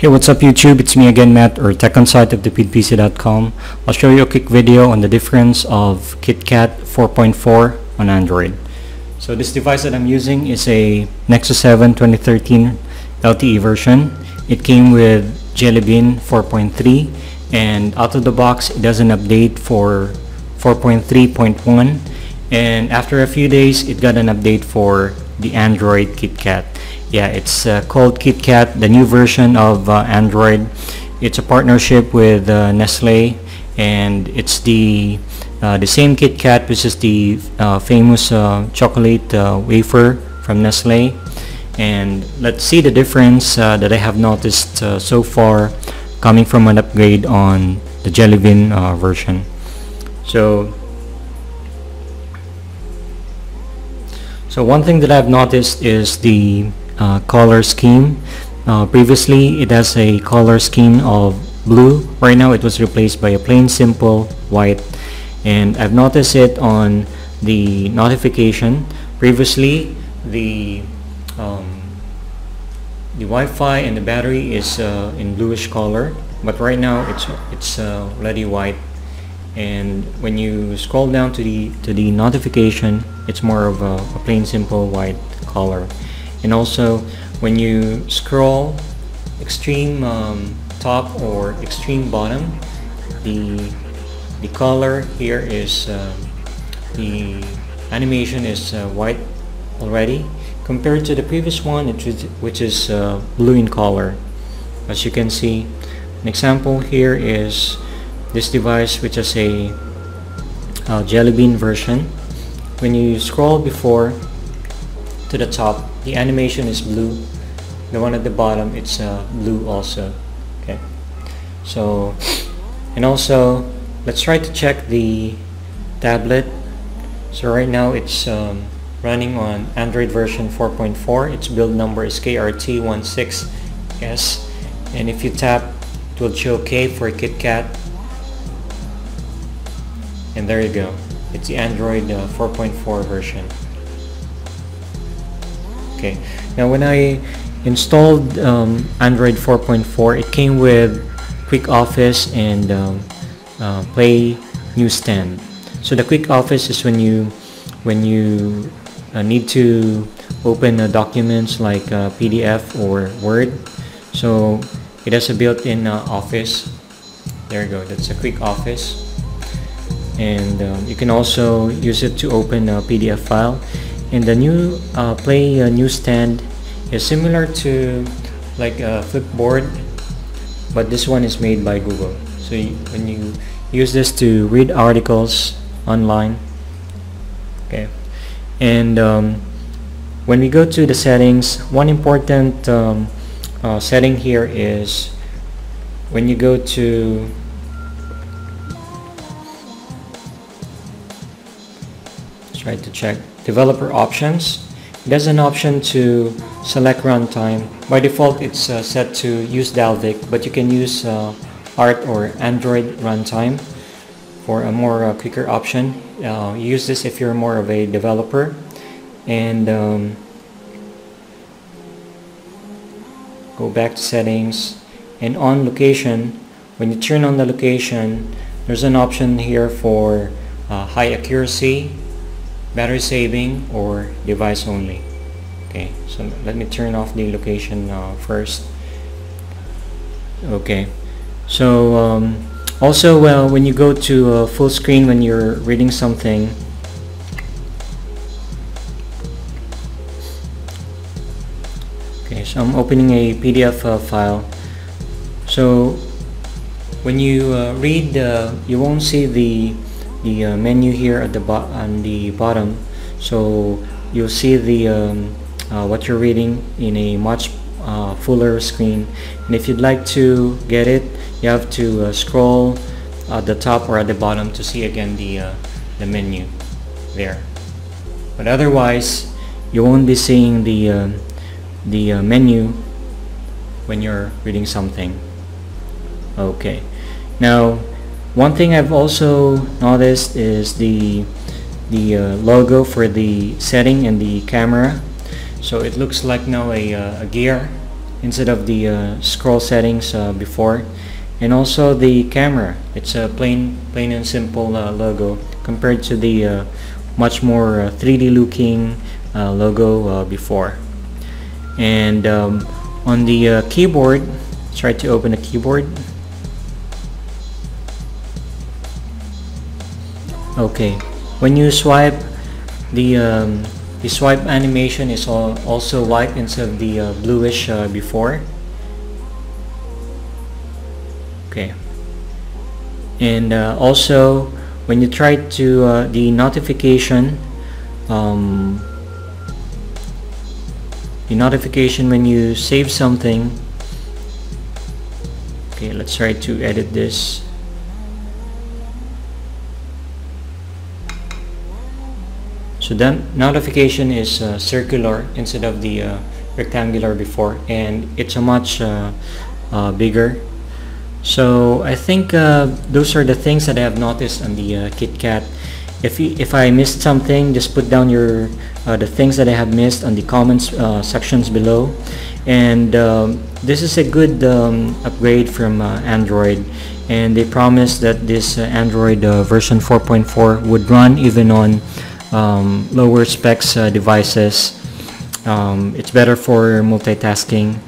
Hey, what's up YouTube? It's me again, Matt, or TechOnSite of thepdpc.com. I'll show you a quick video on the difference of KitKat 4.4 on Android. So this device that I'm using is a Nexus 7 2013 LTE version. It came with Jelly Bean 4.3 and out of the box it does an update for 4.3.1 and after a few days it got an update for the Android KitKat. Yeah it's uh, called KitKat the new version of uh, Android. It's a partnership with uh, Nestle and it's the uh, the same KitKat which is the uh, famous uh, chocolate wafer from Nestle and let's see the difference that I have noticed so far coming from an upgrade on the Jelly Bean version. So so one thing that I've noticed is the uh, color scheme. Uh, previously it has a color scheme of blue. Right now it was replaced by a plain simple white. And I've noticed it on the notification. Previously the um, the Wi-Fi and the battery is uh, in bluish color. But right now it's it's uh, already white and when you scroll down to the to the notification it's more of a, a plain simple white color. And also when you scroll extreme um, top or extreme bottom the the color here is uh, the animation is uh, white already. Compared to the previous one which is, which is uh, blue in color. As you can see an example here is this device which is a Jelly Bean version. When you scroll before to the top the animation is blue. The one at the bottom it's uh, blue also okay? So and also let's try to check the tablet. So right now it's um, running on Android version 4.4 its build number is KRT16S and if you tap it will show K for KitKat and there you go. It's the Android uh, 4.4 version. Okay. Now when I installed um, Android 4.4 it came with Quick Office and um, uh, Play Newsstand. So the Quick Office is when you when you uh, need to open documents like PDF or Word. So it has a built-in uh, office. There you go. That's a quick office and um, you can also use it to open a PDF file. And the new uh, play uh, newsstand is similar to like a flipboard but this one is made by Google. So you, when you use this to read articles online okay. And um, when we go to the settings one important um, uh, setting here is when you go to try to check developer options. There's an option to select runtime. By default it's uh, set to use Dalvik but you can use uh, ART or Android runtime for a more uh, quicker option. Uh, use this if you're more of a developer. And um, go back to settings. And on location when you turn on the location there's an option here for uh, high accuracy battery saving or device only. Okay so let me turn off the location uh, first. Okay so um, also uh, when you go to uh, full screen when you're reading something okay so I'm opening a PDF uh, file. So when you uh, read you won't see the the uh, menu here at the on the bottom. So you'll see the um, uh, what you're reading in a much uh, fuller screen. And if you'd like to get it you have to uh, scroll at the top or at the bottom to see again the uh, the menu there. But otherwise you won't be seeing the um, the uh, menu when you're reading something. Okay. Now one thing I've also noticed is the the uh, logo for the setting and the camera. So it looks like now a, uh, a gear instead of the uh, scroll settings uh, before. And also the camera. It's a plain plain and simple uh, logo compared to the uh, much more uh, 3D looking logo before. And um, on the keyboard try to open the keyboard okay. When you swipe the um, the swipe animation is all, also white instead of the uh, bluish uh, before. Okay. And uh, also when you try to uh, the notification um, the notification when you save something. Okay let's try to edit this so that notification is uh, circular instead of the uh, rectangular before and it's a much uh, uh, bigger. So I think uh, those are the things that I have noticed on the KitKat. If if I missed something just put down your the things that I have missed on the comments sections below. And um, this is a good um, upgrade from uh, Android. And they promised that this uh, Android uh, version 4.4 would run even on um, lower specs uh, devices. Um, it's better for multitasking.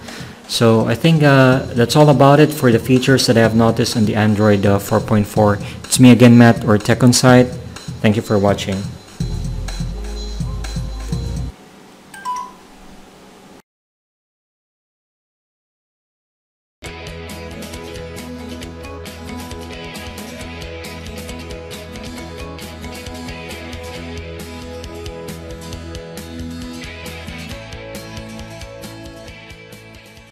So I think uh, that's all about it for the features that I have noticed on the Android uh, 4.4 it's me again Matt or Tech on thank you for watching